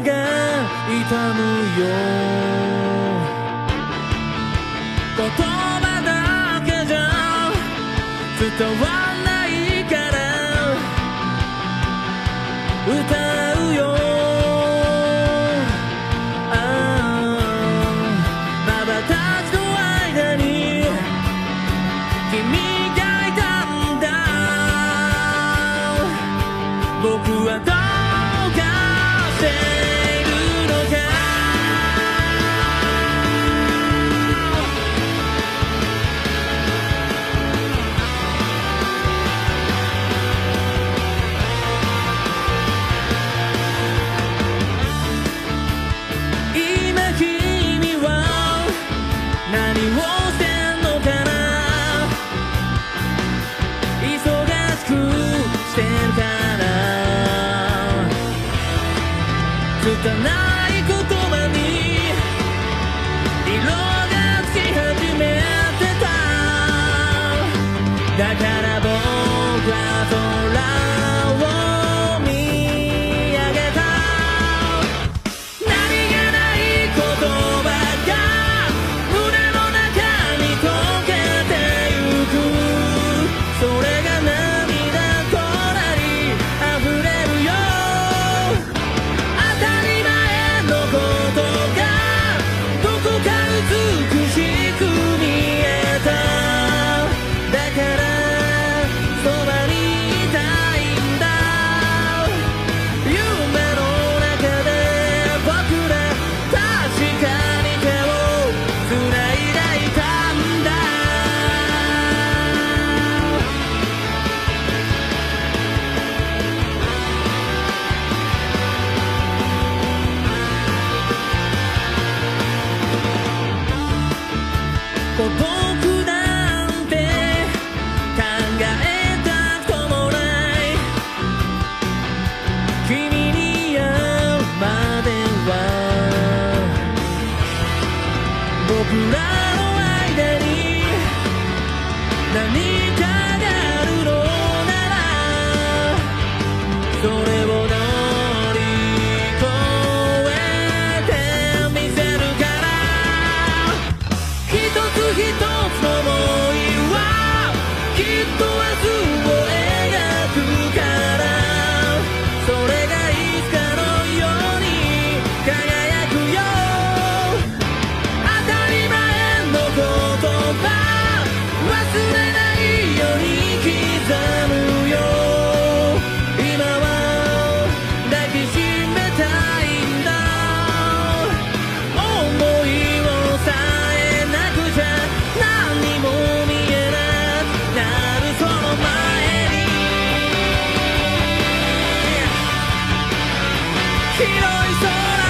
が痛むよ。言葉だけじゃ伝わないから歌うよ。僕はどうか nothing. だから僕らの間に何が広い空